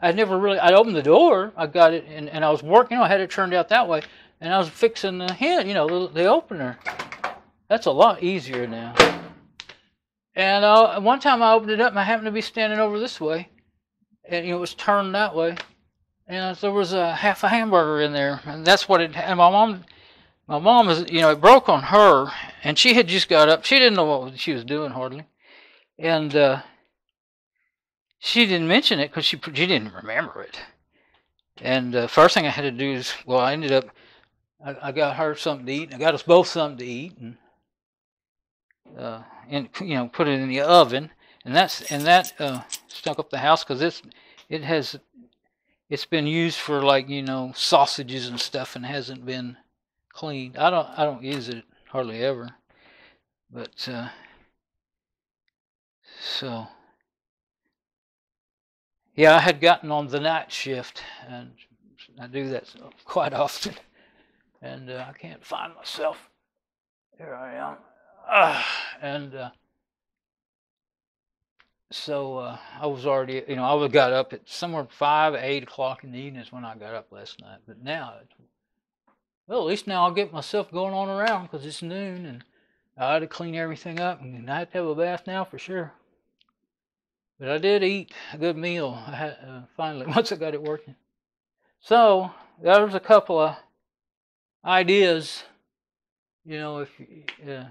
I never really. I opened the door. I got it, and, and I was working. You know, I had it turned out that way, and I was fixing the hand. You know, the, the opener. That's a lot easier now. And uh, one time I opened it up, and I happened to be standing over this way, and you know, it was turned that way, and there was a half a hamburger in there, and that's what it. And my mom, my mom was, you know, it broke on her, and she had just got up. She didn't know what she was doing hardly, and uh, she didn't mention it because she she didn't remember it. And the uh, first thing I had to do is, well, I ended up, I, I got her something to eat. I got us both something to eat, and uh, and you know, put it in the oven, and that's and that uh, stuck up the house because it's it has it's been used for like you know sausages and stuff and hasn't been cleaned. I don't I don't use it hardly ever, but uh, so yeah, I had gotten on the night shift, and I do that quite often, and uh, I can't find myself. Here I am, uh, and uh, so uh, I was already, you know, I was got up at somewhere five, eight o'clock in the evening is when I got up last night. But now, well, at least now I'll get myself going on around because it's noon and I had to clean everything up and I have to have a bath now for sure. But I did eat a good meal. Had, uh, finally once I got it working. So there was a couple of ideas, you know, if uh,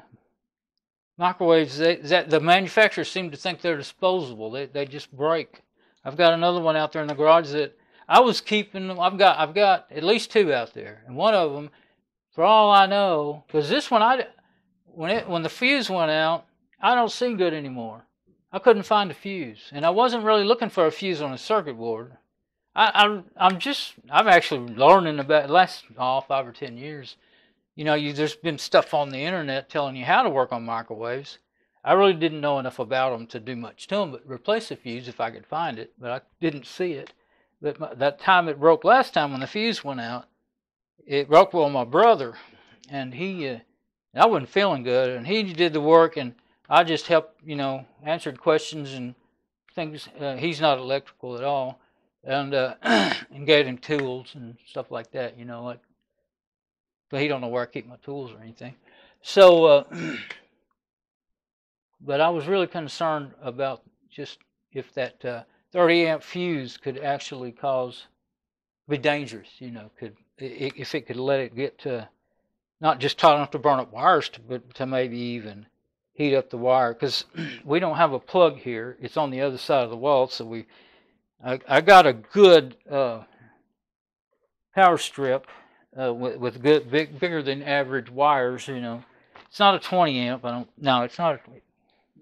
Microwaves, they, that the manufacturers seem to think they're disposable. They they just break. I've got another one out there in the garage that I was keeping. I've got I've got at least two out there, and one of them, for all I know, because this one I when it when the fuse went out, I don't see good anymore. I couldn't find a fuse, and I wasn't really looking for a fuse on a circuit board. I, I'm I'm just I'm actually learning about last oh, five or ten years you know, you, there's been stuff on the internet telling you how to work on microwaves. I really didn't know enough about them to do much to them, but replace the fuse if I could find it. But I didn't see it. But my, that time it broke last time when the fuse went out, it broke well my brother, and he, uh, I wasn't feeling good, and he did the work, and I just helped, you know, answered questions and things. Uh, he's not electrical at all, and uh, and gave him tools and stuff like that, you know, like but he don't know where I keep my tools or anything. So, uh, but I was really concerned about just if that uh, 30 amp fuse could actually cause be dangerous. You know, could if it could let it get to not just tight enough to burn up wires, to, but to maybe even heat up the wire because we don't have a plug here. It's on the other side of the wall, so we I, I got a good uh, power strip uh, with, with good big bigger than average wires. You know, it's not a 20 amp. I don't. No, it's not.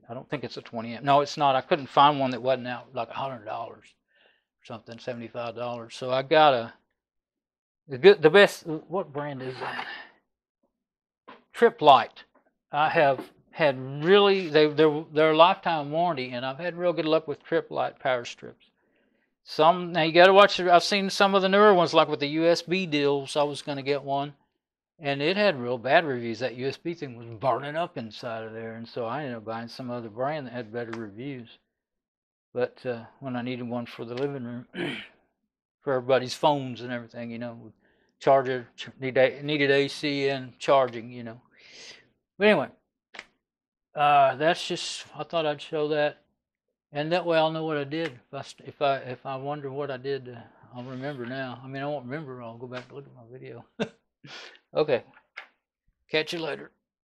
I don't think it's a 20 amp. No, it's not. I couldn't find one that wasn't out like a hundred dollars or something, seventy five dollars. So I got a the good the best. What brand is that? Tripp Lite. I have had really they they're they're lifetime warranty, and I've had real good luck with Tripp Lite power strips. Some now you got to watch. I've seen some of the newer ones, like with the USB deals. I was going to get one, and it had real bad reviews. That USB thing was burning up inside of there, and so I ended up buying some other brand that had better reviews. But uh, when I needed one for the living room, for everybody's phones and everything, you know, charger needed needed AC and charging, you know. But anyway, uh, that's just I thought I'd show that and that way I'll know what I did. If I if I if I wonder what I did, uh, I'll remember now. I mean, I won't remember. I'll go back and look at my video. okay. Catch you later.